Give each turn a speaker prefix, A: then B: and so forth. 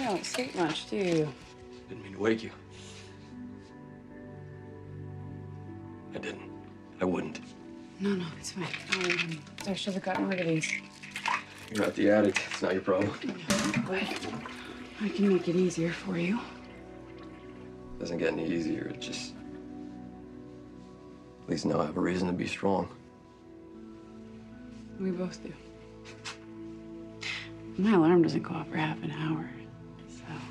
A: You don't sleep much, do you?
B: Didn't mean to wake you. I didn't. I wouldn't.
A: No, no, it's fine. Um, I should have gotten rid of these.
B: You're not the addict. It's not your problem.
A: But I can make it easier for you.
B: It doesn't get any easier. It just. At least now I have a reason to be strong.
A: We both do. My alarm doesn't go off for half an hour. So.